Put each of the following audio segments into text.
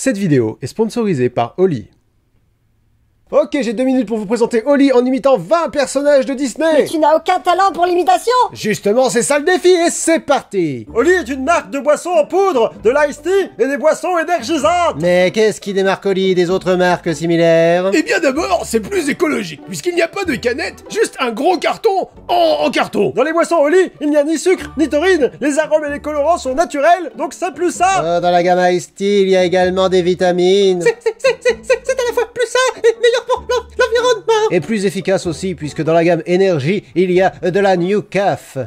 Cette vidéo est sponsorisée par Oli. Ok, j'ai deux minutes pour vous présenter Oli en imitant 20 personnages de Disney. Mais tu n'as aucun talent pour l'imitation. Justement, c'est ça le défi, et c'est parti. Oli est une marque de boissons en poudre, de l'ice tea et des boissons énergisantes. Mais qu'est-ce qui démarque Oli des autres marques similaires? Eh bien d'abord, c'est plus écologique, puisqu'il n'y a pas de canette, juste un gros carton en, en carton. Dans les boissons Oli, il n'y a ni sucre, ni taurine, les arômes et les colorants sont naturels, donc c'est plus ça. Euh, Dans la gamme Ice Tea, il y a également des vitamines. C'est à la fois plus sain et meilleur pour l'environnement Et plus efficace aussi, puisque dans la gamme énergie, il y a de la New Caf.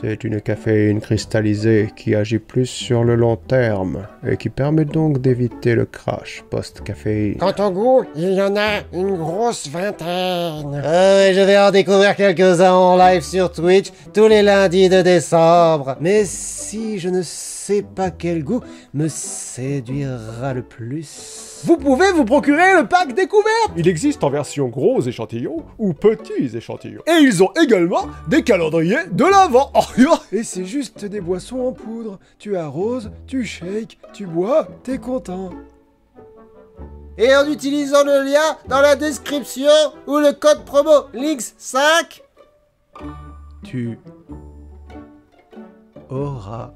C'est une caféine cristallisée qui agit plus sur le long terme et qui permet donc d'éviter le crash post-caféine. Quant au goût, il y en a une grosse vingtaine. Ah ouais, je vais en découvrir quelques-uns en live sur Twitch tous les lundis de décembre. Mais si je ne sais pas quel goût me séduira le plus... Vous pouvez vous procurer le pack découverte Il existe en version gros échantillons ou petits échantillons. Et ils ont également des calendriers de l'avant. Et c'est juste des boissons en poudre. Tu arroses, tu shakes, tu bois, t'es content. Et en utilisant le lien dans la description ou le code promo LINKS5, Tu auras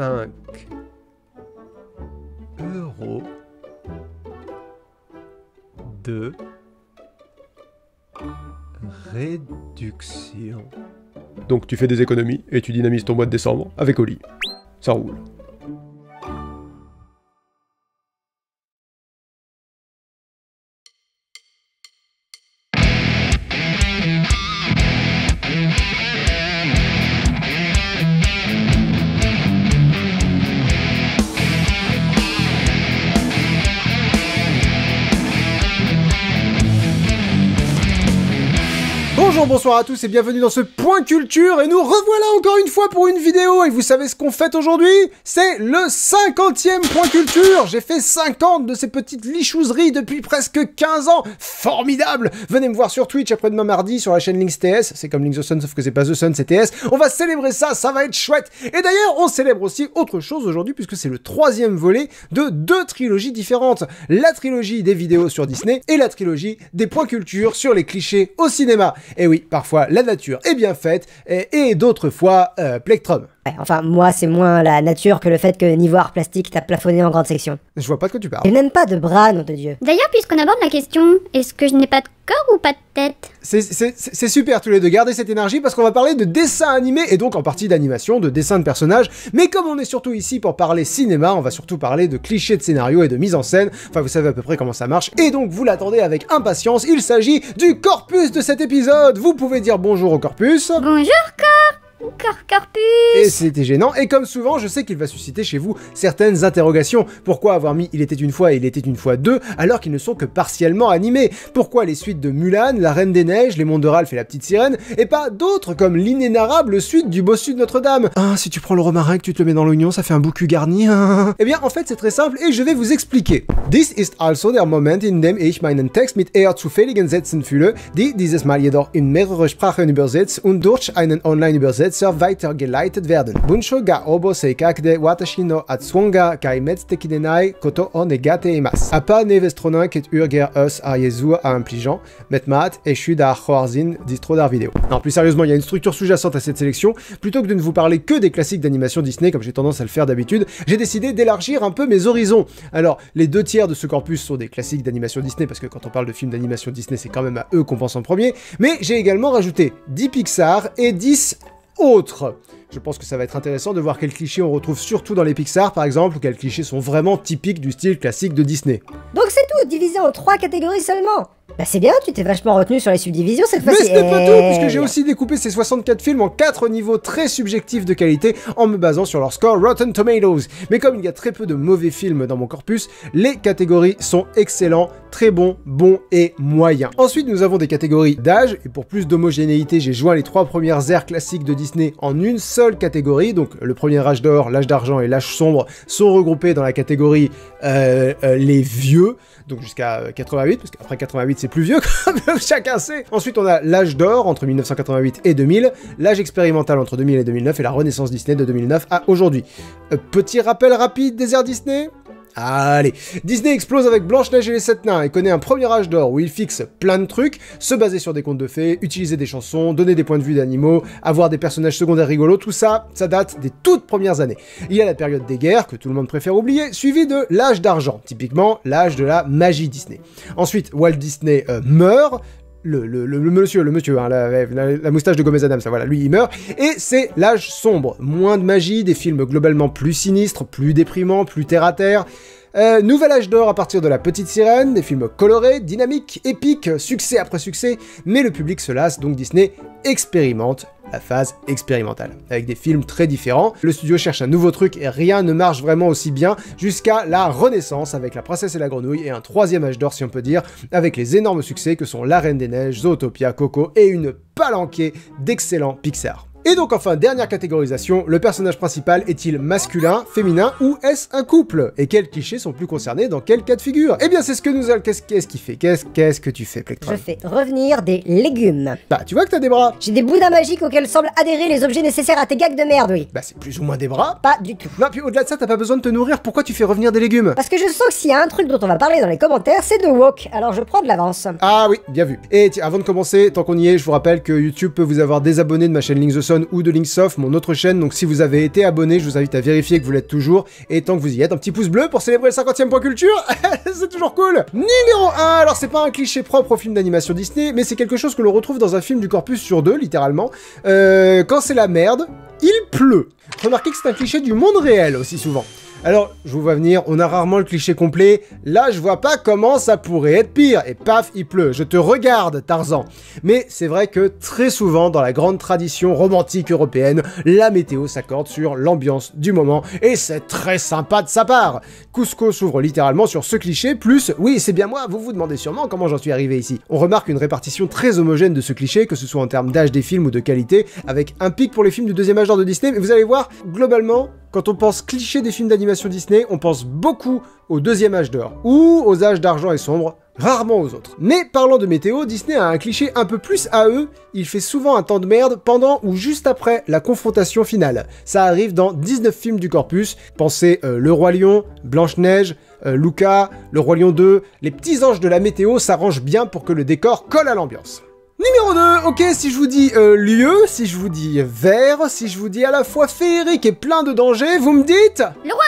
5 euros de réduction. Donc tu fais des économies et tu dynamises ton mois de décembre avec Oli. Ça roule. Bonsoir à tous et bienvenue dans ce point culture. Et nous revoilà encore une fois pour une vidéo. Et vous savez ce qu'on fête aujourd'hui? C'est le 50e point culture. J'ai fait 50 de ces petites lichouseries depuis presque 15 ans. Formidable! Venez me voir sur Twitch après-demain mardi sur la chaîne Links TS, c'est comme Links the Sun sauf que c'est pas The Sun c'est TS, on va célébrer ça, ça va être chouette. Et d'ailleurs on célèbre aussi autre chose aujourd'hui puisque c'est le troisième volet de deux trilogies différentes. La trilogie des vidéos sur Disney et la trilogie des points culture sur les clichés au cinéma. Et oui, parfois la nature est bien faite, et, d'autres fois euh, plectrum. Ouais, Enfin, moi, c'est moins la nature que le fait que niveau art plastique t'as plafonné en grande section. Je vois pas de quoi tu Et parles. même pas de bras, nom de Dieu. D'ailleurs, puisqu'on aborde la question, est-ce que je n'ai pas de corps ou pas de tête? C'est- super tous les deux, gardez cette énergie parce qu'on va parler de dessins animés et donc en partie d'animation, de dessins de personnages. Mais comme on est surtout ici pour parler cinéma, on va surtout parler de clichés de scénario et de mise en scène. Enfin, vous savez à peu près comment ça marche. Et donc vous l'attendez avec impatience. Il s'agit du corpus de cet épisode. Vous pouvez dire bonjour au corpus. Bonjour, corps Corps, corpus Et c'était gênant, et comme souvent, je sais qu'il va susciter chez vous certaines interrogations. Pourquoi avoir mis Il était une fois et Il était une fois deux, alors qu'ils ne sont que partiellement animés? Pourquoi les suites de Mulan, La Reine des Neiges, Les Mondes de Ralph et La Petite Sirène, et pas d'autres comme l'inénarrable suite du Bossu de Notre-Dame? Ah, si tu prends le romarin et que tu te le mets dans l'oignon, ça fait un boucu garni hein. Eh bien, en fait, c'est très simple, et je vais vous expliquer. This ist also der Moment, in dem ich meinen Text mit eher zufälligen Sätzen fülle, die dieses Mal jedoch in mehrere Sprachen übersetzt und durch einen Online-Übersetzer weitergeleitet werden. Bunsho ga obo seikak de watashi no atsuonga kai koto o negate. Apa ket urger us a a impligeant, metmat distro dar vidéo. Non, plus sérieusement, il y a une structure sous-jacente à cette sélection. Plutôt que de ne vous parler que des classiques d'animation Disney, comme j'ai tendance à le faire d'habitude, j'ai décidé d'élargir un peu mes horizons. Alors, les deux tiers de ce corpus sont des classiques d'animation Disney, parce que quand on parle de films d'animation Disney, c'est quand même à eux qu'on pense en premier. Mais j'ai également rajouté 10 Pixar et 10 autres. Je pense que ça va être intéressant de voir quels clichés on retrouve surtout dans les Pixar, par exemple, ou quels clichés sont vraiment typiques du style classique de Disney. Donc c'est tout, divisé en trois catégories seulement. Bah c'est bien, tu t'es vachement retenu sur les subdivisions cette Mais fois-ci. ce n'est pas Eh, tout, puisque j'ai aussi découpé ces 64 films en 4 niveaux très subjectifs de qualité en me basant sur leur score Rotten Tomatoes. Mais comme il y a très peu de mauvais films dans mon corpus, les catégories sont excellents, très bons, bons et moyens. Ensuite, nous avons des catégories d'âge, et pour plus d'homogénéité, j'ai joint les trois premières aires classiques de Disney en une seule catégorie, donc le premier âge d'or, l'âge d'argent et l'âge sombre sont regroupés dans la catégorie euh, euh, les vieux, donc jusqu'à euh, 88, parce qu'après 88 c'est plus vieux, chacun sait. Ensuite on a l'âge d'or entre 1988 et 2000, l'âge expérimental entre 2000 et 2009 et la renaissance Disney de 2009 à aujourd'hui. Euh, petit rappel rapide des airs Disney? Allez, Disney explose avec Blanche-Neige et les Sept Nains et connaît un premier âge d'or où il fixe plein de trucs, se baser sur des contes de fées, utiliser des chansons, donner des points de vue d'animaux, avoir des personnages secondaires rigolos, tout ça, ça date des toutes premières années. Il y a la période des guerres, que tout le monde préfère oublier, suivi de l'âge d'argent, typiquement l'âge de la magie Disney. Ensuite, Walt Disney euh, meurt, le, le, monsieur, le monsieur, hein, la, la- moustache de Gomez Adams, ça voilà, lui il meurt, et c'est l'âge sombre, moins de magie, des films globalement plus sinistres, plus déprimants, plus terre à terre. Euh, nouvel âge d'or à partir de La Petite Sirène, des films colorés, dynamiques, épiques, succès après succès, mais le public se lasse, donc Disney expérimente la phase expérimentale, avec des films très différents. Le studio cherche un nouveau truc et rien ne marche vraiment aussi bien jusqu'à la Renaissance avec La Princesse et la Grenouille et un troisième âge d'or si on peut dire, avec les énormes succès que sont La Reine des Neiges, Zootopia, Coco et une palanquée d'excellents Pixar. Et donc enfin, dernière catégorisation, le personnage principal est-il masculin, féminin ou est-ce un couple? Et quels clichés sont plus concernés dans quel cas de figure? Eh bien c'est ce que nous allons... Qu'est-ce qu'est-ce qu'il fait? Qu'est-ce qu'est-ce que tu fais, Je Plectron fais revenir des légumes. Bah tu vois que t'as des bras J'ai des boudins magiques auxquels semblent adhérer les objets nécessaires à tes gags de merde, oui. Bah c'est plus ou moins des bras Pas du tout. Non, puis au-delà de ça, t'as pas besoin de te nourrir, pourquoi tu fais revenir des légumes? Parce que je sens que s'il y a un truc dont on va parler dans les commentaires, c'est de wok, alors je prends de l'avance. Ah oui, bien vu. Et tiens, avant de commencer, tant qu'on y est, je vous rappelle que YouTube peut vous avoir désabonné de ma chaîne Link ou de Linksoft, mon autre chaîne, donc si vous avez été abonné, je vous invite à vérifier que vous l'êtes toujours, et tant que vous y êtes, un petit pouce bleu pour célébrer le 50e point culture, c'est toujours cool Numéro 1, alors c'est pas un cliché propre au film d'animation Disney, mais c'est quelque chose que l'on retrouve dans un film du corpus sur deux, littéralement. Euh, quand c'est la merde, il pleut. Remarquez que c'est un cliché du monde réel aussi souvent. Alors, je vous vois venir, on a rarement le cliché complet. Là, je vois pas comment ça pourrait être pire. Et paf, il pleut. Je te regarde, Tarzan. Mais c'est vrai que très souvent, dans la grande tradition romantique européenne, la météo s'accorde sur l'ambiance du moment. Et c'est très sympa de sa part. Cusco s'ouvre littéralement sur ce cliché, plus, oui, c'est bien moi, vous vous demandez sûrement comment j'en suis arrivé ici. On remarque une répartition très homogène de ce cliché, que ce soit en termes d'âge des films ou de qualité, avec un pic pour les films du deuxième âge d'or de Disney, mais vous allez voir, globalement, quand on pense cliché des films d'animation Disney, on pense beaucoup au deuxième âge d'or, ou aux âges d'argent et sombre, rarement aux autres. Mais parlant de météo, Disney a un cliché un peu plus à eux, il fait souvent un temps de merde pendant ou juste après la confrontation finale. Ça arrive dans 19 films du corpus, pensez euh, Le Roi Lion, Blanche-Neige, euh, Luca, Le Roi Lion 2, les petits anges de la météo s'arrangent bien pour que le décor colle à l'ambiance. Numéro 2, ok, si je vous dis euh, lieu, si je vous dis vert, si je vous dis à la fois féerique et plein de dangers, vous me dites Le roi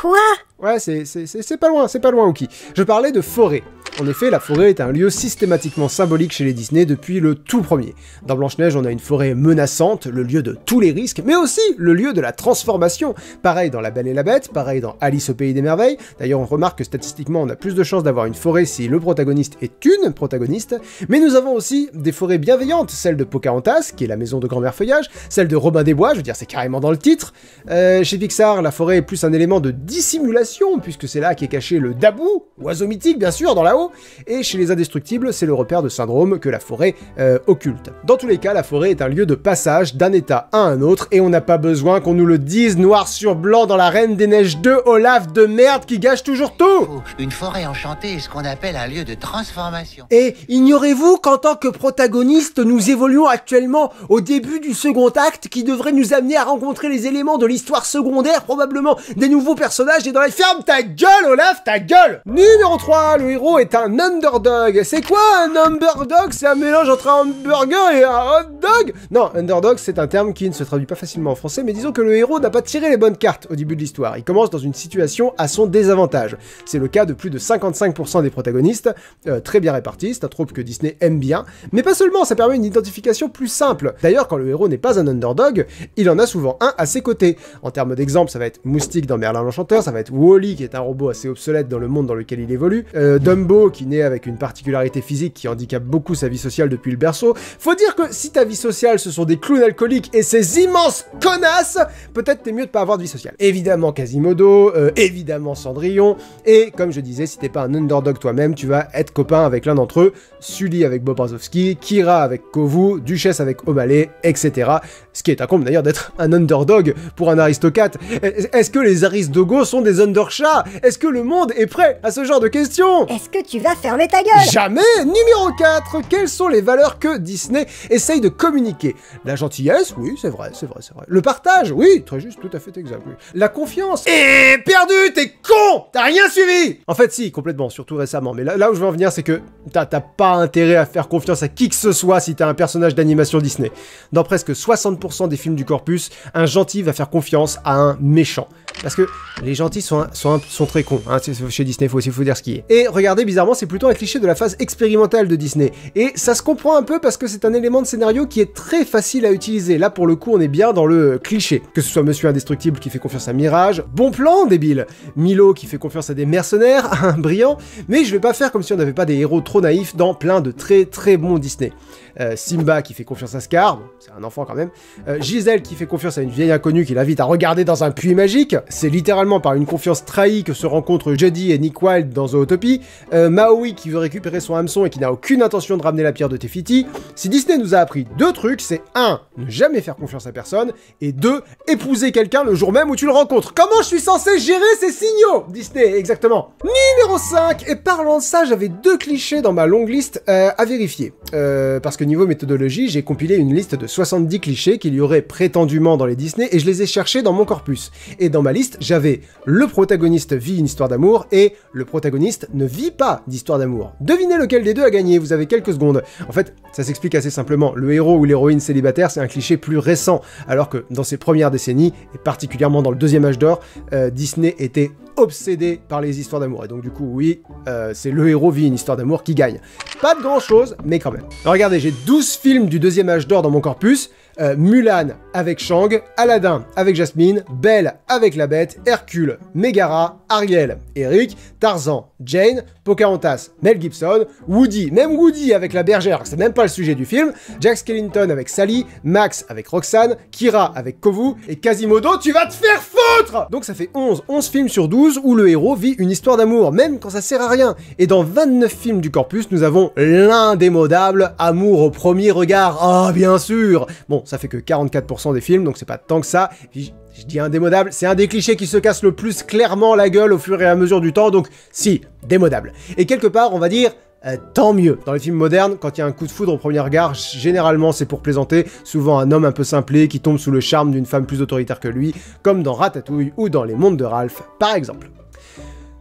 Quoi? Ouais, c'est c'est- c'est- c'est pas loin, c'est pas loin, Oki. Je parlais de forêt. En effet, la forêt est un lieu systématiquement symbolique chez les Disney depuis le tout premier. Dans Blanche-Neige, on a une forêt menaçante, le lieu de tous les risques, mais aussi le lieu de la transformation. Pareil dans La Belle et la Bête, pareil dans Alice au Pays des Merveilles. D'ailleurs, on remarque que statistiquement, on a plus de chances d'avoir une forêt si le protagoniste est une protagoniste. Mais nous avons aussi des forêts bienveillantes, celle de Pocahontas, qui est la maison de grand-mère feuillage, celle de Robin des Bois, je veux dire, c'est carrément dans le titre. Euh, chez Pixar, la forêt est plus un élément de dissimulation, puisque c'est là qu'est caché le Dabou, oiseau mythique bien sûr, dans la haut. Et chez les Indestructibles, c'est le repère de syndrome que la forêt euh, occulte. Dans tous les cas, la forêt est un lieu de passage d'un état à un autre, et on n'a pas besoin qu'on nous le dise noir sur blanc dans la Reine des Neiges 2, Olaf de merde qui gâche toujours tout Une forêt enchantée est ce qu'on appelle un lieu de transformation. Et ignorez-vous qu'en tant que protagoniste, nous évoluons actuellement au début du second acte qui devrait nous amener à rencontrer les éléments de l'histoire secondaire, probablement des nouveaux personnages et dans les fermes. Ta gueule, Olaf, ta gueule Numéro 3, le héros est un underdog. C'est quoi un underdog? C'est un mélange entre un hamburger et un hot dog? Non, underdog, c'est un terme qui ne se traduit pas facilement en français, mais disons que le héros n'a pas tiré les bonnes cartes au début de l'histoire. Il commence dans une situation à son désavantage. C'est le cas de plus de 55% des protagonistes, euh, très bien répartis, c'est un trope que Disney aime bien, mais pas seulement, ça permet une identification plus simple. D'ailleurs, quand le héros n'est pas un underdog, il en a souvent un à ses côtés. En termes d'exemple, ça va être Moustique dans Merlin l'Enchanteur, ça va être Wally qui est un robot assez obsolète dans le monde dans lequel il évolue, euh, Dumbo Qui naît avec une particularité physique qui handicape beaucoup sa vie sociale depuis le berceau. Faut dire que si ta vie sociale ce sont des clowns alcooliques et ces immenses connasses, peut-être t'es mieux de pas avoir de vie sociale. Évidemment Quasimodo, euh, évidemment Cendrillon, et comme je disais, si t'es pas un underdog toi-même, tu vas être copain avec l'un d'entre eux, Sully avec Bob Razowski, Kira avec Kovu, Duchesse avec O'Malley, etc. Ce qui est un comble d'ailleurs d'être un underdog pour un aristocrate. Est-ce que les aristogos sont des underchats? Est-ce que le monde est prêt à ce genre de questions? Tu vas fermer ta gueule Jamais Numéro 4 Quelles sont les valeurs que Disney essaye de communiquer? La gentillesse Oui, c'est vrai, c'est vrai, c'est vrai. Le partage Oui, très juste, tout à fait exact. La confiance Et perdu T'es con T'as rien suivi En fait, si, complètement, surtout récemment. Mais là, où je veux en venir, c'est que t'as pas intérêt à faire confiance à qui que ce soit si t'es un personnage d'animation Disney. Dans presque 60% des films du corpus, un gentil va faire confiance à un méchant. Parce que les gentils sont, sont, très cons. Hein. Chez Disney, faut aussi faut dire ce qui est. Et regardez, bizarrement, c'est plutôt un cliché de la phase expérimentale de Disney. Et ça se comprend un peu parce que c'est un élément de scénario qui est très facile à utiliser. Là, pour le coup, on est bien dans le cliché. Que ce soit Monsieur Indestructible qui fait confiance à Mirage, bon plan, débile. Milo qui fait confiance à des mercenaires, un brillant. Mais je vais pas faire comme si on n'avait pas des héros trop naïfs dans plein de très très bons Disney. Euh, Simba qui fait confiance à Scar, c'est un enfant quand même. Euh, Gisèle qui fait confiance à une vieille inconnue qui l'invite à regarder dans un puits magique. C'est littéralement par une confiance trahie que se rencontrent Jody et Nick Wilde dans Zootopie. Euh, Maui qui veut récupérer son hameçon et qui n'a aucune intention de ramener la pierre de Tefiti. Si Disney nous a appris deux trucs, c'est 1. Ne jamais faire confiance à personne. Et 2. Épouser quelqu'un le jour même où tu le rencontres. Comment je suis censé gérer ces signaux? Disney, exactement. Numéro 5. Et parlant de ça, j'avais deux clichés dans ma longue liste euh, à vérifier. Euh, parce que niveau méthodologie, j'ai compilé une liste de 70 clichés qu'il y aurait prétendument dans les Disney et je les ai cherchés dans mon corpus. Et dans ma liste, j'avais le protagoniste vit une histoire d'amour et le protagoniste ne vit pas d'histoire d'amour. Devinez lequel des deux a gagné, vous avez quelques secondes. En fait, ça s'explique assez simplement. Le héros ou l'héroïne célibataire, c'est un cliché plus récent, alors que dans ses premières décennies, et particulièrement dans le deuxième âge d'or, euh, Disney était obsédé par les histoires d'amour. Et donc du coup, oui, euh, c'est le héros vit une histoire d'amour qui gagne. Pas de grand chose, mais quand même. Regardez, j'ai 12 films du deuxième âge d'or dans mon corpus. Euh, Mulan avec Shang, Aladdin avec Jasmine, Belle avec la Bête, Hercule, Megara, Ariel, Eric, Tarzan, Jane, Pocahontas, Mel Gibson, Woody, même Woody avec la bergère, c'est même pas le sujet du film, Jack Skellington avec Sally, Max avec Roxanne, Kira avec Kovu, et Quasimodo, tu vas te faire foutre Donc ça fait 11, 11 films sur 12 où le héros vit une histoire d'amour, même quand ça sert à rien. Et dans 29 films du corpus, nous avons l'indémodable amour au premier regard. Ah, bien sûr Bon, ça fait que 44% des films, donc c'est pas tant que ça. Je dis indémodable, c'est un des clichés qui se casse le plus clairement la gueule au fur et à mesure du temps, donc si, démodable. Et quelque part, on va dire, euh, tant mieux. Dans les films modernes, quand il y a un coup de foudre au premier regard, généralement c'est pour plaisanter, souvent un homme un peu simplé qui tombe sous le charme d'une femme plus autoritaire que lui, comme dans Ratatouille ou dans Les Mondes de Ralph, par exemple.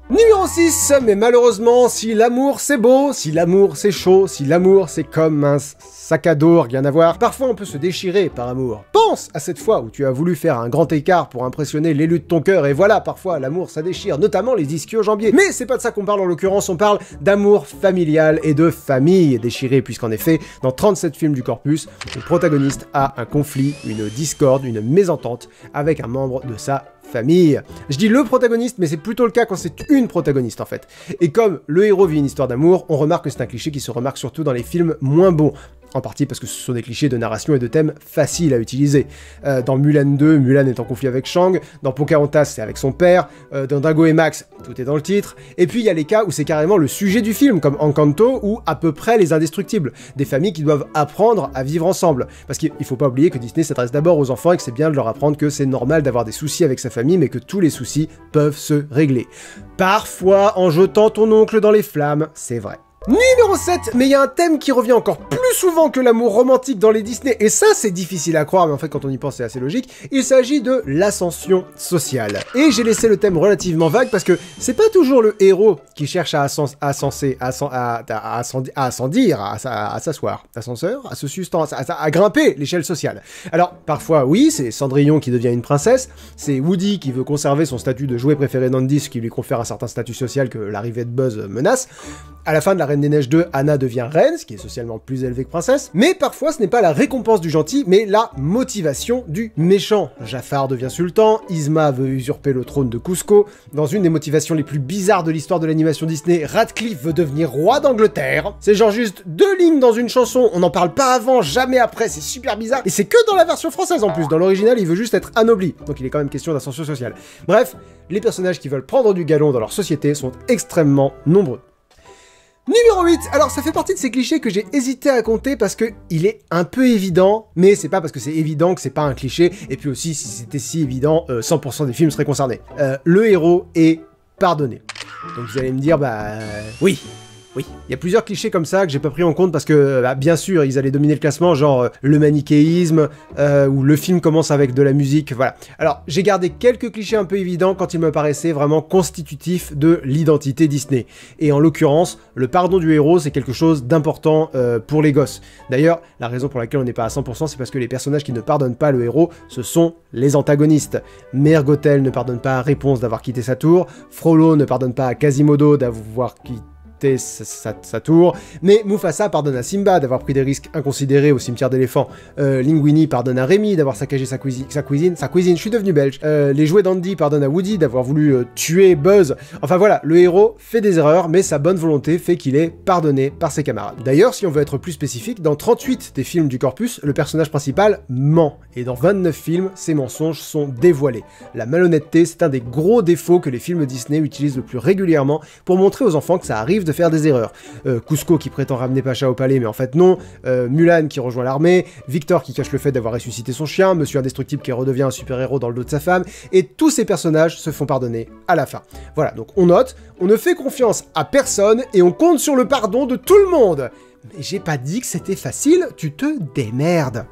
Numéro 6, mais malheureusement, si l'amour c'est beau, si l'amour c'est chaud, si l'amour c'est comme un sac à dos, rien à voir, parfois on peut se déchirer par amour. Pense à cette fois où tu as voulu faire un grand écart pour impressionner l'élu de ton cœur, et voilà, parfois l'amour ça déchire, notamment les ischio-jambiers. Mais c'est pas de ça qu'on parle en l'occurrence, on parle d'amour familial et de famille déchirée, puisqu'en effet, dans 37 films du corpus, le protagoniste a un conflit, une discorde, une mésentente avec un membre de sa famille. Je dis le protagoniste, mais c'est plutôt le cas quand c'est une protagoniste en fait. Et comme le héros vit une histoire d'amour, on remarque que c'est un cliché qui se remarque surtout dans les films moins bons. En partie parce que ce sont des clichés de narration et de thèmes faciles à utiliser. Euh, dans Mulan 2, Mulan est en conflit avec Shang. Dans Pocahontas, c'est avec son père. Euh, dans Dingo et Max, tout est dans le titre. Et puis il y a les cas où c'est carrément le sujet du film, comme Encanto ou à peu près Les Indestructibles. Des familles qui doivent apprendre à vivre ensemble. Parce qu'il faut pas oublier que Disney s'adresse d'abord aux enfants et que c'est bien de leur apprendre que c'est normal d'avoir des soucis avec sa famille, mais que tous les soucis peuvent se régler. Parfois en jetant ton oncle dans les flammes, c'est vrai. Numéro 7, mais il y a un thème qui revient encore plus souvent que l'amour romantique dans les Disney, et ça c'est difficile à croire, mais en fait quand on y pense c'est assez logique, il s'agit de l'ascension sociale. Et j'ai laissé le thème relativement vague parce que c'est pas toujours le héros qui cherche à ascens- ascenser, à, à, s'asseoir, ascenseur, à se à grimper l'échelle sociale. Alors parfois oui, c'est Cendrillon qui devient une princesse, c'est Woody qui veut conserver son statut de jouet préféré d'Andy, ce qui lui confère un certain statut social que l'arrivée de Buzz menace. À la fin de La Reine des Neiges 2, Anna devient reine, ce qui est socialement plus élevé que princesse, mais parfois ce n'est pas la récompense du gentil, mais la motivation du méchant. Jafar devient sultan, Isma veut usurper le trône de Cusco, dans une des motivations les plus bizarres de l'histoire de l'animation Disney, Radcliffe veut devenir roi d'Angleterre. C'est genre juste deux lignes dans une chanson, on n'en parle pas avant, jamais après, c'est super bizarre, et c'est que dans la version française en plus, dans l'original il veut juste être anobli, donc il est quand même question d'ascension sociale. Bref, les personnages qui veulent prendre du galon dans leur société sont extrêmement nombreux. Numéro 8 Alors ça fait partie de ces clichés que j'ai hésité à compter parce que il est un peu évident, mais c'est pas parce que c'est évident que c'est pas un cliché, et puis aussi si c'était si évident, euh, 100% des films seraient concernés. Euh, le héros est pardonné. Donc vous allez me dire, bah euh, oui, oui, il y a plusieurs clichés comme ça que j'ai pas pris en compte parce que, bah, bien sûr, ils allaient dominer le classement, genre euh, le manichéisme, euh, ou le film commence avec de la musique, voilà. Alors, j'ai gardé quelques clichés un peu évidents quand ils me paraissaient vraiment constitutifs de l'identité Disney. Et en l'occurrence, le pardon du héros, c'est quelque chose d'important euh, pour les gosses. D'ailleurs, la raison pour laquelle on n'est pas à 100%, c'est parce que les personnages qui ne pardonnent pas le héros, ce sont les antagonistes. Mère Gothel ne pardonne pas à Réponse d'avoir quitté sa tour, Frollo ne pardonne pas à Quasimodo d'avoir quitté sa, tour, mais Mufasa pardonne à Simba d'avoir pris des risques inconsidérés au cimetière d'éléphants, euh, Linguini pardonne à Rémi d'avoir saccagé sa, cuisi- sa cuisine, sa cuisine, je suis devenu belge, Euh, les jouets d'Andy pardonnent à Woody d'avoir voulu euh, tuer Buzz, enfin voilà, le héros fait des erreurs, mais sa bonne volonté fait qu'il est pardonné par ses camarades. D'ailleurs, si on veut être plus spécifique, dans 38 des films du corpus, le personnage principal ment, et dans 29 films, ses mensonges sont dévoilés. La malhonnêteté, c'est un des gros défauts que les films Disney utilisent le plus régulièrement pour montrer aux enfants que ça arrive de faire des erreurs. Euh, Cusco qui prétend ramener Pacha au palais, mais en fait non. Euh, Mulan qui rejoint l'armée. Victor qui cache le fait d'avoir ressuscité son chien. Monsieur Indestructible qui redevient un super-héros dans le dos de sa femme. Et tous ces personnages se font pardonner à la fin. Voilà, donc on note, on ne fait confiance à personne et on compte sur le pardon de tout le monde. Mais j'ai pas dit que c'était facile, tu te démerdes.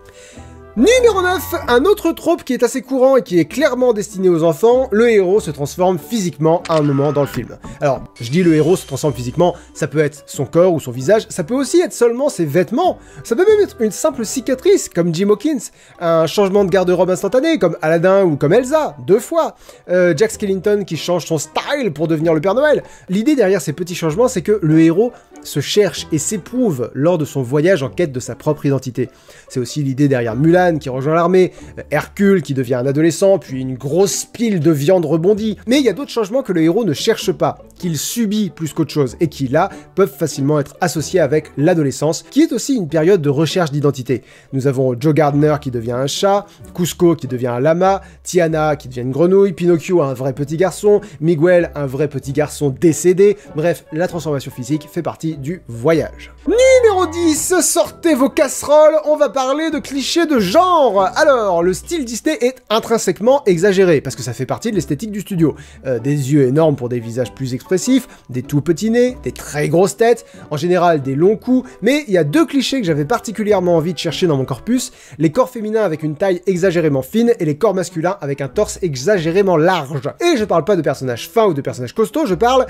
Numéro 9, un autre trope qui est assez courant et qui est clairement destiné aux enfants, le héros se transforme physiquement à un moment dans le film. Alors, je dis le héros se transforme physiquement, ça peut être son corps ou son visage, ça peut aussi être seulement ses vêtements, ça peut même être une simple cicatrice, comme Jim Hawkins, un changement de garde-robe instantané, comme Aladdin ou comme Elsa, deux fois, euh, Jack Skellington qui change son style pour devenir le Père Noël. L'idée derrière ces petits changements, c'est que le héros se cherche et s'éprouve lors de son voyage en quête de sa propre identité. C'est aussi l'idée derrière Mulan qui rejoint l'armée, Hercule qui devient un adolescent, puis une grosse pile de viande rebondie. Mais il y a d'autres changements que le héros ne cherche pas, qu'il subit plus qu'autre chose, et qui là peuvent facilement être associés avec l'adolescence, qui est aussi une période de recherche d'identité. Nous avons Joe Gardner qui devient un chat, Cusco qui devient un lama, Tiana qui devient une grenouille, Pinocchio un vrai petit garçon, Miguel un vrai petit garçon décédé. Bref, la transformation physique fait partie du voyage. Numéro 10, sortez vos casseroles, on va parler de clichés de genre. Alors, le style Disney est intrinsèquement exagéré, parce que ça fait partie de l'esthétique du studio. Euh, des yeux énormes pour des visages plus expressifs, des tout petits nez, des très grosses têtes, en général des longs coups, mais il y a deux clichés que j'avais particulièrement envie de chercher dans mon corpus, les corps féminins avec une taille exagérément fine et les corps masculins avec un torse exagérément large. Et je parle pas de personnages fins ou de personnages costauds, je parle...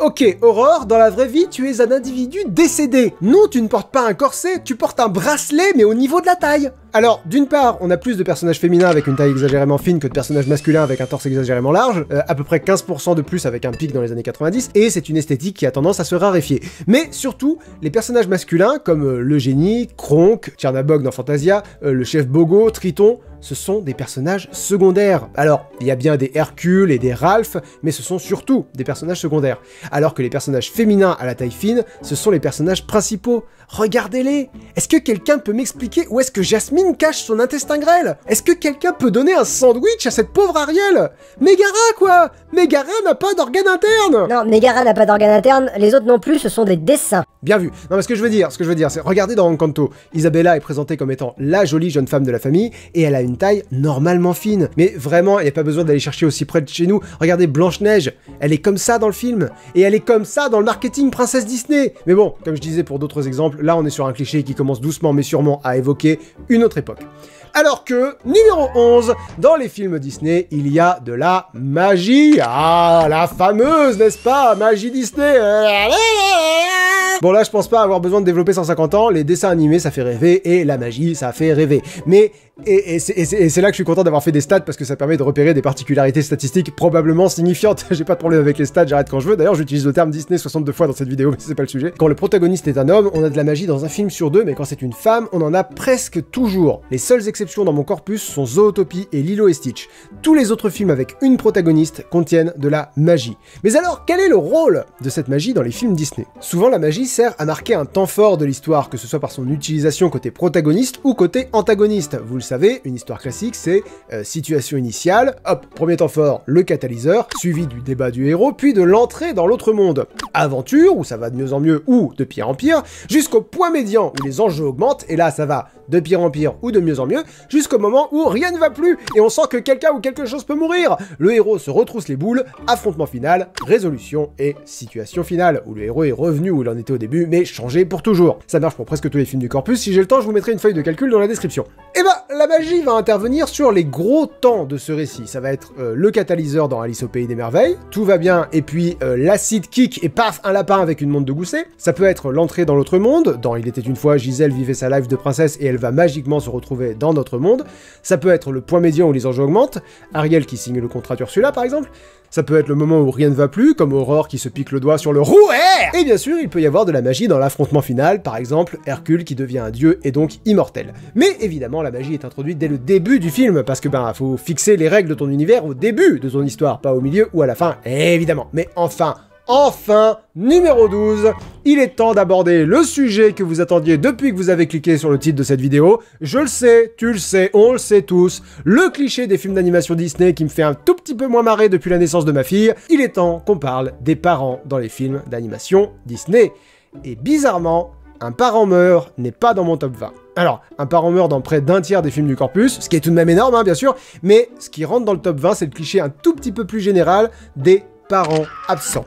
Ok, Aurore, dans la vraie vie, tu es un individu décédé. Non, tu ne portes pas un corset, tu portes un bracelet, mais au niveau de la taille. Alors, d'une part, on a plus de personnages féminins avec une taille exagérément fine que de personnages masculins avec un torse exagérément large, euh, à peu près 15% de plus avec un pic dans les années 90, et c'est une esthétique qui a tendance à se raréfier. Mais surtout, les personnages masculins, comme euh, le génie, Kronk, Tchernabog dans Fantasia, euh, le chef Bogo, Triton, ce sont des personnages secondaires. Alors, il y a bien des Hercule et des Ralph, mais ce sont surtout des personnages secondaires. Alors que les personnages féminins à la taille fine, ce sont les personnages principaux. Regardez-les Est-ce que quelqu'un peut m'expliquer où est-ce que Jasmine cache son intestin grêle? Est-ce que quelqu'un peut donner un sandwich à cette pauvre Ariel? Mégara, quoi? Mégara n'a pas d'organe interne Non, Megara n'a pas d'organe interne, les autres non plus, ce sont des dessins. Bien vu. Non, mais ce que je veux dire, ce que je veux dire, c'est regardez dans Encanto, Isabella est présentée comme étant la jolie jeune femme de la famille et elle a une taille normalement fine. Mais vraiment, il n'y a pas besoin d'aller chercher aussi près de chez nous. Regardez Blanche-Neige, elle est comme ça dans le film et elle est comme ça dans le marketing princesse Disney. Mais bon, comme je disais pour d'autres exemples, là on est sur un cliché qui commence doucement mais sûrement à évoquer une autre époque. Alors que, numéro 11, dans les films Disney, il y a de la magie. Ah, la fameuse, n'est-ce pas, magie Disney. Bon là, je pense pas avoir besoin de développer 150 ans, les dessins animés ça fait rêver et la magie ça fait rêver. Mais Et, c'est là que je suis content d'avoir fait des stats parce que ça permet de repérer des particularités statistiques probablement signifiantes. J'ai pas de problème avec les stats, j'arrête quand je veux. D'ailleurs, j'utilise le terme Disney 62 fois dans cette vidéo, mais c'est pas le sujet. Quand le protagoniste est un homme, on a de la magie dans un film sur deux, mais quand c'est une femme, on en a presque toujours. Les seules exceptions dans mon corpus sont Zootopie et Lilo et Stitch. Tous les autres films avec une protagoniste contiennent de la magie. Mais alors, quel est le rôle de cette magie dans les films Disney? Souvent, la magie sert à marquer un temps fort de l'histoire, que ce soit par son utilisation côté protagoniste ou côté antagoniste. Vous le savez, une histoire classique, c'est euh, situation initiale, hop, premier temps fort, le catalyseur, suivi du débat du héros, puis de l'entrée dans l'autre monde. Aventure, où ça va de mieux en mieux ou de pire en pire, jusqu'au point médian où les enjeux augmentent, et là ça va de pire en pire ou de mieux en mieux, jusqu'au moment où rien ne va plus, et on sent que quelqu'un ou quelque chose peut mourir. Le héros se retrousse les boules, affrontement final, résolution et situation finale, où le héros est revenu où il en était au début, mais changé pour toujours. Ça marche pour presque tous les films du corpus, si j'ai le temps je vous mettrai une feuille de calcul dans la description. Et bah, la magie va intervenir sur les gros temps de ce récit. Ça va être euh, le catalyseur dans Alice au Pays des Merveilles, tout va bien, et puis euh, l'acide kick, et paf, un lapin avec une montre de gousset. Ça peut être l'entrée dans l'autre monde, dans Il était une fois, Gisèle vivait sa life de princesse et elle va magiquement se retrouver dans notre monde. Ça peut être le point médian où les enjeux augmentent, Ariel qui signe le contrat d'Ursula par exemple. Ça peut être le moment où rien ne va plus, comme Aurore qui se pique le doigt sur le rouer Et bien sûr, il peut y avoir de la magie dans l'affrontement final, par exemple Hercule qui devient un dieu et donc immortel. Mais évidemment, la magie est introduite dès le début du film, parce que ben, faut fixer les règles de ton univers au début de ton histoire, pas au milieu ou à la fin, évidemment. Mais enfin, Enfin, numéro 12, il est temps d'aborder le sujet que vous attendiez depuis que vous avez cliqué sur le titre de cette vidéo. Je le sais, tu le sais, on le sait tous, le cliché des films d'animation Disney qui me fait un tout petit peu moins marrer depuis la naissance de ma fille. Il est temps qu'on parle des parents dans les films d'animation Disney. Et bizarrement, un parent meurt n'est pas dans mon top 20. Alors, un parent meurt dans près d'un tiers des films du corpus, ce qui est tout de même énorme, hein, bien sûr, mais ce qui rentre dans le top 20, c'est le cliché un tout petit peu plus général des parents absents.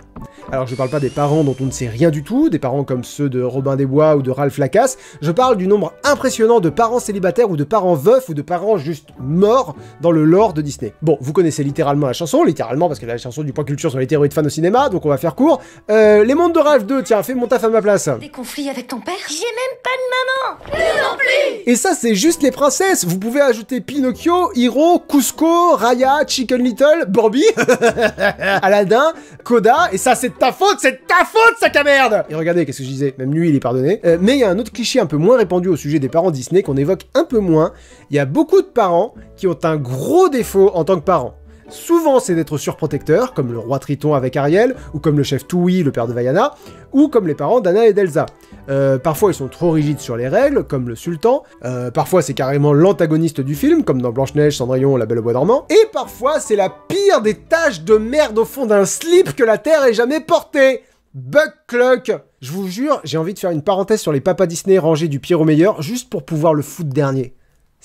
Alors je parle pas des parents dont on ne sait rien du tout, des parents comme ceux de Robin des Bois ou de Ralph Lacasse, je parle du nombre impressionnant de parents célibataires ou de parents veufs ou de parents juste morts dans le lore de Disney. Bon, vous connaissez littéralement la chanson, littéralement parce que la chanson du point culture sur les théories de fans au cinéma, donc on va faire court. Euh, les mondes de Ralph 2, tiens, fais mon taf à ma place. Des conflits avec ton père? J'ai même pas de maman Et ça, c'est juste les princesses. Vous pouvez ajouter Pinocchio, Hiro, Cusco, Raya, Chicken Little, Bambi, Aladdin, Koda. Et ça, c'est ta faute, c'est ta faute, sac à merde Et regardez, qu'est-ce que je disais? Même lui, il est pardonné. Euh, mais il y a un autre cliché un peu moins répandu au sujet des parents Disney qu'on évoque un peu moins. Il y a beaucoup de parents qui ont un gros défaut en tant que parents. Souvent, c'est d'être surprotecteur, comme le roi Triton avec Ariel, ou comme le chef Toui, le père de Vaiana, ou comme les parents d'Anna et d'Elsa. Euh, parfois, ils sont trop rigides sur les règles, comme le sultan. Euh, parfois, c'est carrément l'antagoniste du film, comme dans Blanche-Neige, Cendrillon, La Belle au Bois dormant. Et parfois, c'est la pire des taches de merde au fond d'un slip que la Terre ait jamais porté. Buck Cluck Je vous jure, j'ai envie de faire une parenthèse sur les papas Disney rangés du pire au meilleur, juste pour pouvoir le foutre dernier.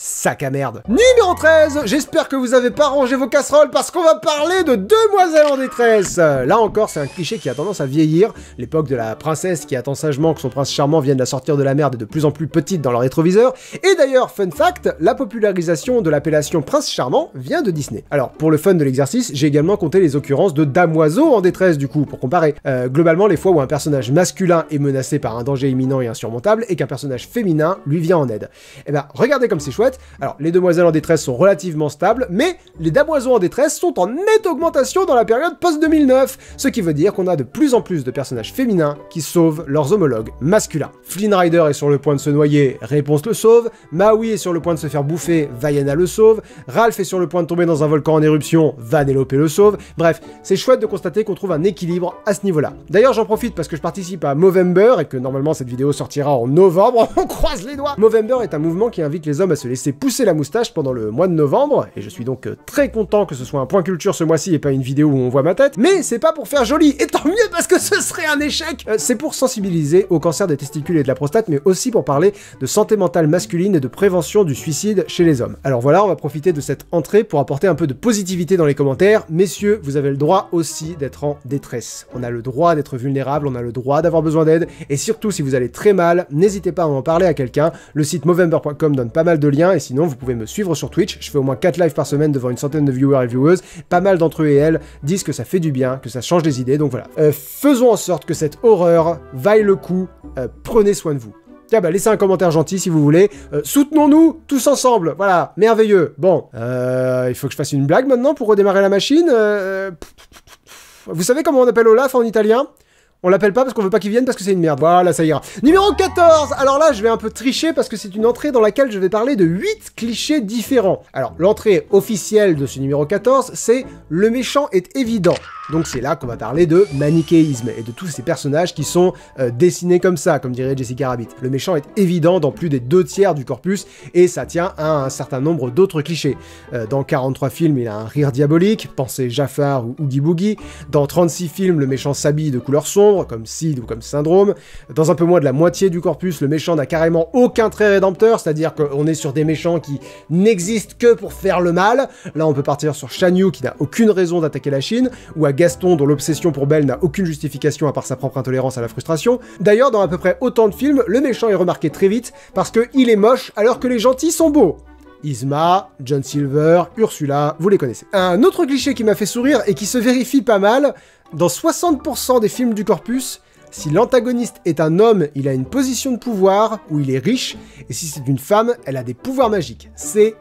Sac à merde. Numéro 13, j'espère que vous avez pas rangé vos casseroles parce qu'on va parler de Demoiselle en détresse. Là encore, c'est un cliché qui a tendance à vieillir. L'époque de la princesse qui attend sagement que son prince charmant vienne la sortir de la merde est de plus en plus petite dans le rétroviseur. Et d'ailleurs, fun fact, la popularisation de l'appellation prince charmant vient de Disney. Alors, pour le fun de l'exercice, j'ai également compté les occurrences de damoiseaux en détresse du coup, pour comparer. Euh, globalement, les fois où un personnage masculin est menacé par un danger imminent et insurmontable et qu'un personnage féminin lui vient en aide. Eh ben, regardez comme c'est chouette. Alors, les demoiselles en détresse sont relativement stables, mais les damoiseaux en détresse sont en nette augmentation dans la période post-2009, ce qui veut dire qu'on a de plus en plus de personnages féminins qui sauvent leurs homologues masculins. Flynn Rider est sur le point de se noyer, Réponse le sauve, Maui est sur le point de se faire bouffer, Vaiana le sauve, Ralph est sur le point de tomber dans un volcan en éruption, Vanellope le sauve, bref, c'est chouette de constater qu'on trouve un équilibre à ce niveau-là. D'ailleurs, j'en profite parce que je participe à Movember et que normalement cette vidéo sortira en novembre, on croise les doigts. Movember est un mouvement qui invite les hommes à se laisser pousser la moustache pendant le mois de novembre, et je suis donc euh, très content que ce soit un point culture ce mois-ci et pas une vidéo où on voit ma tête, mais c'est pas pour faire joli, et tant mieux parce que ce serait un échec Euh, C'est pour sensibiliser au cancer des testicules et de la prostate, mais aussi pour parler de santé mentale masculine et de prévention du suicide chez les hommes. Alors voilà, on va profiter de cette entrée pour apporter un peu de positivité dans les commentaires. Messieurs, vous avez le droit aussi d'être en détresse. On a le droit d'être vulnérable, on a le droit d'avoir besoin d'aide, et surtout si vous allez très mal, n'hésitez pas à en parler à quelqu'un. Le site movember.com donne pas mal de liens, et sinon vous pouvez me suivre sur Twitch. Je fais au moins 4 lives par semaine devant une centaine de viewers et vieweuses. Pas mal d'entre eux et elles disent que ça fait du bien, que ça change des idées, donc voilà. Euh, faisons en sorte que cette horreur vaille le coup. Euh, prenez soin de vous. Tiens, bah, laissez un commentaire gentil si vous voulez. Euh, Soutenons-nous tous ensemble. Voilà, merveilleux. Bon, il faut que je fasse une blague maintenant pour redémarrer la machine. Vous savez comment on appelle Olaf en italien? On l'appelle pas parce qu'on veut pas qu'il vienne parce que c'est une merde. Voilà, ça ira. Numéro 14 Alors là, je vais un peu tricher parce que c'est une entrée dans laquelle je vais parler de 8 clichés différents. Alors, l'entrée officielle de ce numéro 14, c'est « Le méchant est évident ». Donc c'est là qu'on va parler de manichéisme et de tous ces personnages qui sont euh, dessinés comme ça, comme dirait Jessica Rabbit. Le méchant est évident dans plus des deux tiers du corpus et ça tient à un certain nombre d'autres clichés. Euh, dans 43 films, il a un rire diabolique, pensez Jafar ou Oogie Boogie. Dans 36 films, le méchant s'habille de couleur sombre, comme Sid ou comme Syndrome. Dans un peu moins de la moitié du corpus, le méchant n'a carrément aucun trait rédempteur, c'est-à-dire qu'on est sur des méchants qui n'existent que pour faire le mal. Là, on peut partir sur Shan Yu qui n'a aucune raison d'attaquer la Chine, ou Gaston dont l'obsession pour Belle n'a aucune justification à part sa propre intolérance à la frustration. D'ailleurs, dans à peu près autant de films, le méchant est remarqué très vite parce qu'il est moche alors que les gentils sont beaux. Isma, John Silver, Ursula, vous les connaissez. Un autre cliché qui m'a fait sourire et qui se vérifie pas mal, dans 60% des films du corpus, si l'antagoniste est un homme, il a une position de pouvoir où il est riche, et si c'est une femme, elle a des pouvoirs magiques. C'est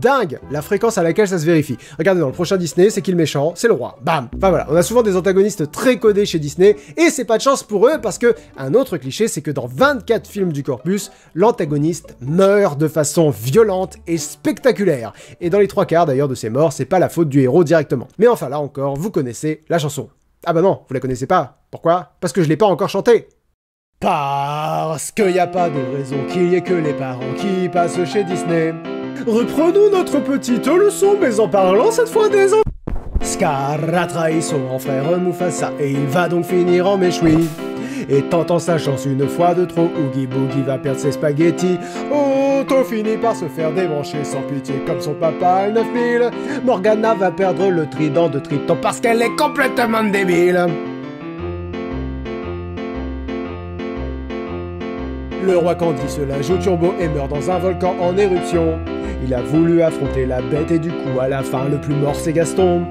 dingue la fréquence à laquelle ça se vérifie. Regardez, dans le prochain Disney, c'est qui le méchant? C'est le roi. Bam Enfin voilà, on a souvent des antagonistes très codés chez Disney, et c'est pas de chance pour eux, parce que un autre cliché, c'est que dans 24 films du corpus, l'antagoniste meurt de façon violente et spectaculaire. Et dans les trois quarts d'ailleurs de ces morts, c'est pas la faute du héros directement. Mais enfin là encore, vous connaissez la chanson. Ah bah non, vous la connaissez pas. Pourquoi? Parce que je l'ai pas encore chantée. Parce qu'il n'y a pas de raison qu'il y ait que les parents qui passent chez Disney. Reprenons notre petite leçon, mais en parlant cette fois des enfants. Scar a trahi son frère Mufasa et il va donc finir en méchoui. Et tentant sa chance une fois de trop, Oogie Boogie va perdre ses spaghettis. Otto finit par se faire débrancher sans pitié comme son papa le 9000. Morgana va perdre le trident de Triton parce qu'elle est complètement débile. Le roi Candy se la joue turbo et meurt dans un volcan en éruption. Il a voulu affronter la bête et du coup à la fin le plus mort c'est Gaston.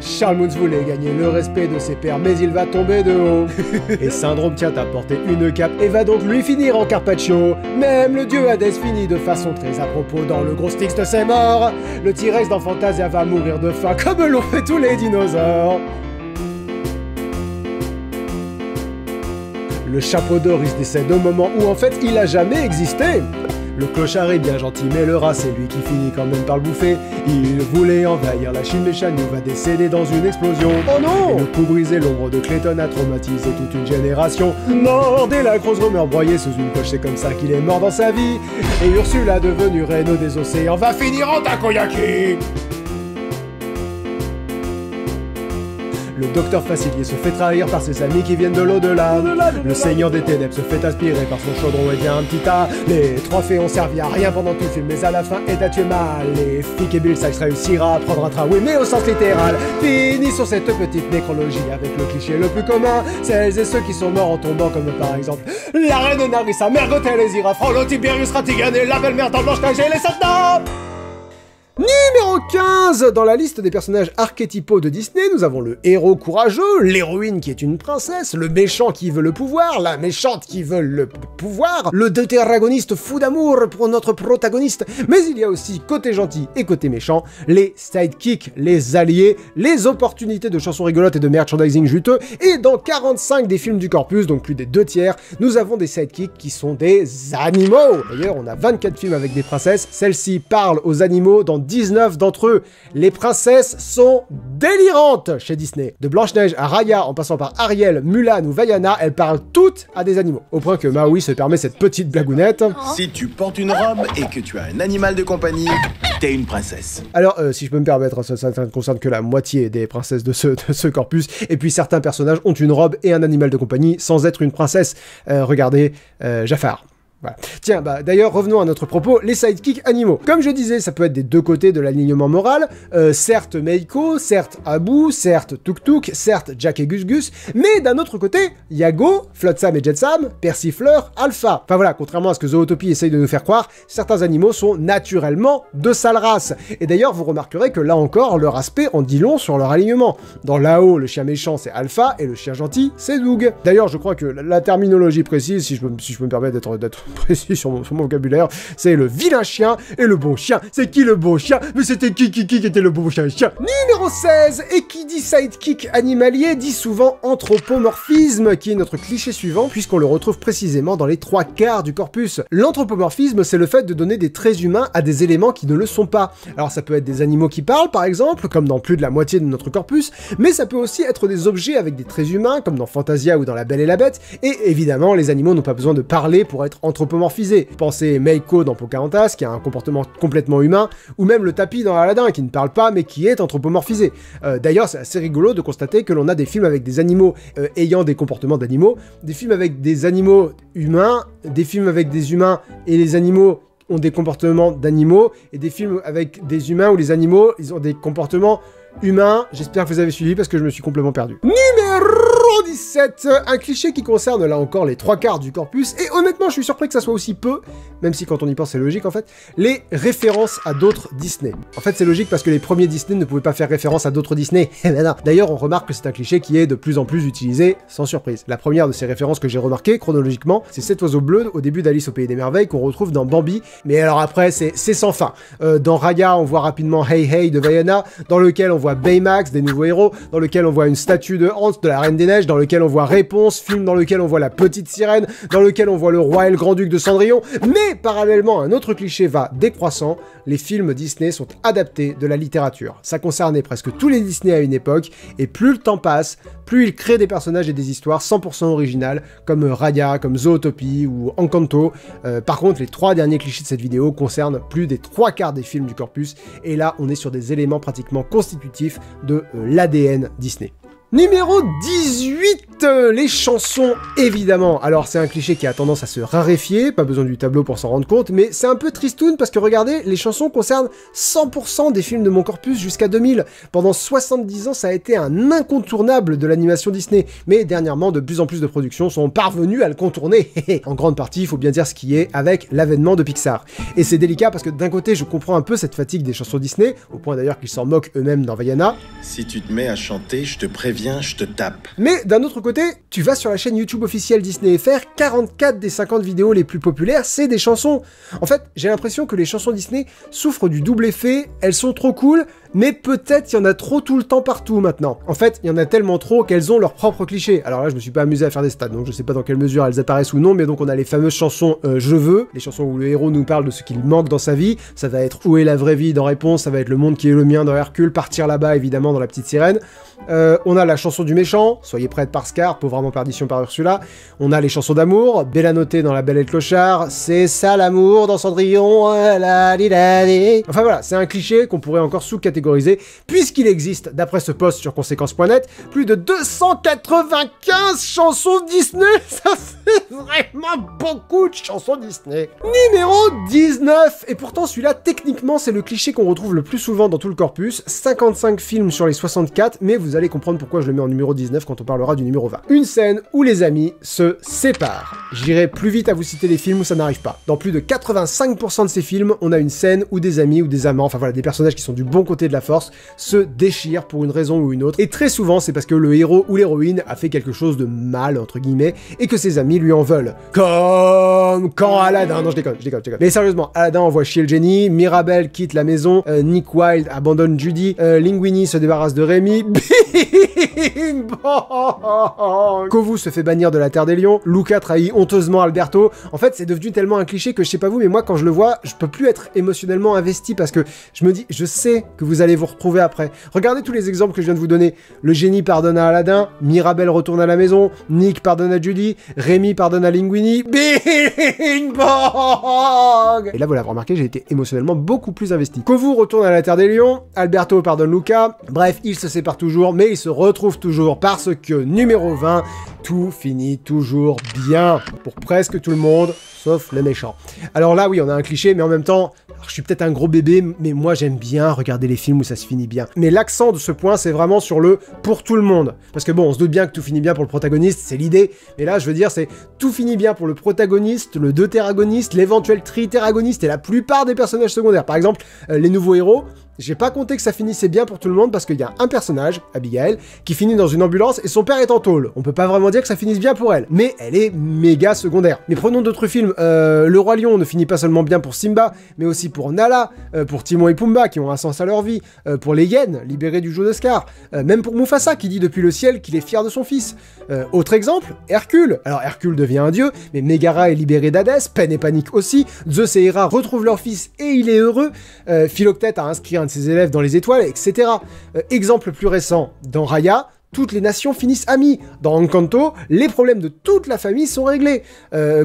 Charles Moons voulait gagner le respect de ses pairs mais il va tomber de haut. Et Syndrome tient à porter une cape et va donc lui finir en Carpaccio. Même le dieu Hadès finit de façon très à propos dans le gros Styx de ses morts. Le T-Rex dans Fantasia va mourir de faim comme l'ont fait tous les dinosaures. Le chapeau d'or il se décède au moment où en fait il a jamais existé. Le clochard est bien gentil, mais le rat c'est lui qui finit quand même par le bouffer. Il voulait envahir la Chine, mais Shanyu va décéder dans une explosion. Oh non Et le coup brisé, l'ombre de Clayton a traumatisé toute une génération. Mort dès la grosse rumeur broyée sous une poche, c'est comme ça qu'il est mort dans sa vie. Et Ursula, devenue reine des océans, va finir en takoyaki Le docteur Facilier se fait trahir par ses amis qui viennent de l'au-delà. Le seigneur des ténèbres se fait aspirer par son chaudron et devient un petit tas. Les trois fées ont servi à rien pendant tout le film, mais à la fin, Eda tué mal. Les Fick et Bill Sykes réussira à prendre un train, oui, mais au sens littéral. Fini sur cette petite nécrologie avec le cliché le plus commun. Celles et ceux qui sont morts en tombant, comme par exemple la reine Narissa, Mergotel et Zira, Frollo, Tiberius, Ratigan et la belle-mère dans Blanche-Neige et les soldats Numéro 15 Dans la liste des personnages archétypaux de Disney, nous avons le héros courageux, l'héroïne qui est une princesse, le méchant qui veut le pouvoir, la méchante qui veut le pouvoir, le deutéragoniste fou d'amour pour notre protagoniste, mais il y a aussi côté gentil et côté méchant, les sidekicks, les alliés, les opportunités de chansons rigolotes et de merchandising juteux, et dans 45 des films du corpus, donc plus des deux tiers, nous avons des sidekicks qui sont des animaux. D'ailleurs, on a 24 films avec des princesses, celles-ci parlent aux animaux dans 19 d'entre eux. Les princesses sont délirantes chez Disney. De Blanche-Neige à Raya, en passant par Ariel, Mulan ou Vaiana, elles parlent toutes à des animaux. Au point que Maui se permet cette petite blagounette. Si tu portes une robe et que tu as un animal de compagnie, t'es une princesse. Alors, euh, si je peux me permettre, ça, ça ne concerne que la moitié des princesses de ce, de ce corpus. Et puis certains personnages ont une robe et un animal de compagnie sans être une princesse. Euh, regardez euh, Jafar. Tiens, bah d'ailleurs, revenons à notre propos, les sidekicks animaux. Comme je disais, ça peut être des deux côtés de l'alignement moral. Euh, certes Meiko, certes Abu, certes Tuk Tuk, certes Jack et Gus Gus, mais d'un autre côté, Yago, Flotsam et Jetsam, Persifleur, Alpha. Enfin voilà, contrairement à ce que Zootopie essaye de nous faire croire, certains animaux sont naturellement de sale race. Et d'ailleurs, vous remarquerez que là encore, leur aspect en dit long sur leur alignement. Dans là-haut, le chien méchant c'est Alpha et le chien gentil c'est Doug. D'ailleurs, je crois que la, terminologie précise, si je, si je me permettre d'être précis sur mon, vocabulaire, c'est le vilain chien et le bon chien. C'est qui le bon chien? Mais c'était qui qui qui qui était le bon chien chien? Numéro 16, et qui dit sidekick animalier dit souvent anthropomorphisme, qui est notre cliché suivant, puisqu'on le retrouve précisément dans les trois quarts du corpus. L'anthropomorphisme, c'est le fait de donner des traits humains à des éléments qui ne le sont pas. Alors ça peut être des animaux qui parlent, par exemple, comme dans plus de la moitié de notre corpus, mais ça peut aussi être des objets avec des traits humains, comme dans Fantasia ou dans La Belle et la Bête, et évidemment, les animaux n'ont pas besoin de parler pour être Pensez Meiko dans Pocahontas, qui a un comportement complètement humain, ou même le tapis dans Aladdin, qui ne parle pas mais qui est anthropomorphisé. Euh, D'ailleurs, c'est assez rigolo de constater que l'on a des films avec des animaux euh, ayant des comportements d'animaux, des films avec des animaux humains, des films avec des humains et les animaux ont des comportements d'animaux, et des films avec des humains où les animaux, ils ont des comportements humains. J'espère que vous avez suivi parce que je me suis complètement perdu. Numéro 17, un cliché qui concerne là encore les trois quarts du corpus, et honnêtement je suis surpris que ça soit aussi peu, même si quand on y pense c'est logique en fait, les références à d'autres Disney. En fait c'est logique parce que les premiers Disney ne pouvaient pas faire référence à d'autres Disney. Eh ben. D'ailleurs on remarque que c'est un cliché qui est de plus en plus utilisé, sans surprise. La première de ces références que j'ai remarqué chronologiquement, c'est cet oiseau bleu au début d'Alice au Pays des Merveilles qu'on retrouve dans Bambi, mais alors après c'est sans fin. Euh, dans Raya on voit rapidement Hey Hey de Vaiana, dans lequel on voit Baymax, des nouveaux héros, dans lequel on voit une statue de Hans de la Reine des Neiges, dans lequel on voit Réponse, film dans lequel on voit la petite sirène, dans lequel on voit le roi et le grand-duc de Cendrillon, mais parallèlement un autre cliché va décroissant, les films Disney sont adaptés de la littérature. Ça concernait presque tous les Disney à une époque, et plus le temps passe, plus ils créent des personnages et des histoires 100% originales, comme Raya, comme Zootopie ou Encanto. Euh, par contre, les trois derniers clichés de cette vidéo concernent plus des trois quarts des films du corpus, et là on est sur des éléments pratiquement constitutifs de euh, l'ADN Disney. Numéro 18, euh, les chansons, évidemment. Alors c'est un cliché qui a tendance à se raréfier, pas besoin du tableau pour s'en rendre compte, mais c'est un peu tristoun parce que regardez, les chansons concernent 100% des films de mon corpus jusqu'à 2000. Pendant 70 ans, ça a été un incontournable de l'animation Disney, mais dernièrement, de plus en plus de productions sont parvenues à le contourner. en grande partie, il faut bien dire ce qui est avec l'avènement de Pixar. Et c'est délicat parce que d'un côté, je comprends un peu cette fatigue des chansons Disney, au point d'ailleurs qu'ils s'en moquent eux-mêmes dans Vaiana. Si tu te mets à chanter, je te préviens, je te tape. Mais d'un autre côté, tu vas sur la chaîne YouTube officielle Disney FR, 44 des 50 vidéos les plus populaires, c'est des chansons. En fait, j'ai l'impression que les chansons Disney souffrent du double effet, elles sont trop cool, mais peut-être il y en a trop tout le temps partout maintenant. En fait, il y en a tellement trop qu'elles ont leurs propres clichés. Alors là, je me suis pas amusé à faire des stats, donc je sais pas dans quelle mesure elles apparaissent ou non, mais donc on a les fameuses chansons euh, Je veux, les chansons où le héros nous parle de ce qu'il manque dans sa vie. Ça va être Où est la vraie vie dans Réponse, ça va être Le monde qui est le mien dans Hercule, Partir là-bas évidemment dans La Petite Sirène. Euh, on a la chanson du méchant, Soyez prête par Scar, Pauvrement Perdition par Ursula. On a les chansons d'amour, Bella Notée dans La Belle et le Clochard, C'est ça l'amour dans Cendrillon. Enfin voilà, c'est un cliché qu'on pourrait encore sous-catégoriser, puisqu'il existe, d'après ce post sur conséquence.net, plus de 295 chansons Disney Ça fait vraiment beaucoup de chansons Disney Numéro 19 Et pourtant celui-là, techniquement, c'est le cliché qu'on retrouve le plus souvent dans tout le corpus, 55 films sur les 64, mais vous allez comprendre pourquoi je le mets en numéro 19 quand on parlera du numéro 20. Une scène où les amis se séparent. J'irai plus vite à vous citer les films où ça n'arrive pas. Dans plus de 85% de ces films, on a une scène où des amis ou des amants, enfin voilà, des personnages qui sont du bon côté de la force, se déchirent pour une raison ou une autre. Et très souvent, c'est parce que le héros ou l'héroïne a fait quelque chose de mal, entre guillemets, et que ses amis lui en veulent. Comme quand Aladdin, non je déconne, je déconne, je déconne. Mais sérieusement, Aladdin envoie chier le génie, Mirabelle quitte la maison, euh, Nick Wilde abandonne Judy, euh, Linguini se débarrasse de Rémi, Bing bong Kovu se fait bannir de la Terre des Lions, Luca trahit honteusement Alberto. En fait, c'est devenu tellement un cliché que je sais pas vous, mais moi quand je le vois, je peux plus être émotionnellement investi parce que je me dis, je sais que vous allez vous retrouver après. Regardez tous les exemples que je viens de vous donner. Le génie pardonne à Aladdin, Mirabelle retourne à la maison, Nick pardonne à Judy, Rémi pardonne à Linguini, Bing bong Et là, vous l'avez remarqué, j'ai été émotionnellement beaucoup plus investi. Kovu retourne à la Terre des Lions, Alberto pardonne Luca, bref, ils se séparent toujours, mais ils se retrouvent toujours parce que numéro 20, tout finit toujours bien pour presque tout le monde, sauf les méchants. Alors là, oui, on a un cliché, mais en même temps, je suis peut-être un gros bébé, mais moi j'aime bien regarder les films où ça se finit bien. Mais l'accent de ce point, c'est vraiment sur le pour tout le monde. Parce que bon, on se doute bien que tout finit bien pour le protagoniste, c'est l'idée. Mais là, je veux dire, c'est tout finit bien pour le protagoniste, le deutéragoniste, l'éventuel triterragoniste et la plupart des personnages secondaires. Par exemple, euh, les nouveaux héros, j'ai pas compté que ça finissait bien pour tout le monde parce qu'il y a un personnage, Abigail, qui finit dans une ambulance et son père est en tôle. On peut pas vraiment dire que ça finisse bien pour elle, mais elle est méga secondaire. Mais prenons d'autres films. Euh, le Roi Lion ne finit pas seulement bien pour Simba, mais aussi pour Nala, euh, pour Timon et Pumba qui ont un sens à leur vie, euh, pour les hyènes libérés du jeu de Scar, euh, même pour Mufasa qui dit depuis le ciel qu'il est fier de son fils. Euh, autre exemple, Hercule. Alors Hercule devient un dieu, mais Megara est libérée d'Hadès, Peine et Panique aussi, Zeus et Hera retrouvent leur fils et il est heureux, euh, Philoctète a inscrit un de ses élèves dans les étoiles, etc. Euh, exemple plus récent, dans Raya, toutes les nations finissent amies. Dans Encanto, les problèmes de toute la famille sont réglés.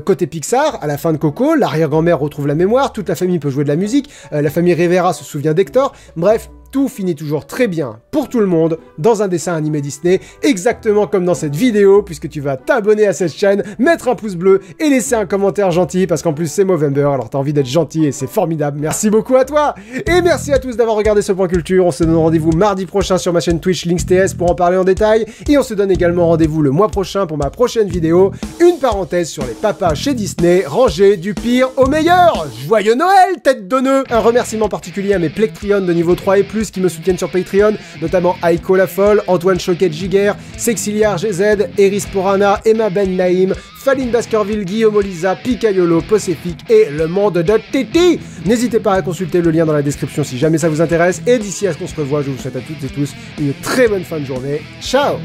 Côté Pixar, à la fin de Coco, l'arrière-grand-mère retrouve la mémoire, toute la famille peut jouer de la musique, la famille Rivera se souvient d'Hector, bref, tout finit toujours très bien pour tout le monde dans un dessin animé Disney, exactement comme dans cette vidéo, puisque tu vas t'abonner à cette chaîne, mettre un pouce bleu et laisser un commentaire gentil, parce qu'en plus c'est Movember, alors t'as envie d'être gentil et c'est formidable. Merci beaucoup à toi Et merci à tous d'avoir regardé ce point culture. On se donne rendez-vous mardi prochain sur ma chaîne Twitch LinksTS pour en parler en détail, et on se donne également rendez-vous le mois prochain pour ma prochaine vidéo, une parenthèse sur les papas chez Disney, rangés du pire au meilleur. Joyeux Noël, tête de nœud. Un remerciement particulier à mes Plectrion de niveau 3 et plus qui me soutiennent sur Patreon, notamment Aiko La Folle, Antoine Choquet Giger, Sexiliar GZ, Eris Porana, Emma Ben Naïm, Faline Baskerville, Guillaume Oliza, Picayolo, Poséfique et le monde de Titi. N'hésitez pas à consulter le lien dans la description si jamais ça vous intéresse, et d'ici à ce qu'on se revoit, je vous souhaite à toutes et tous une très bonne fin de journée. Ciao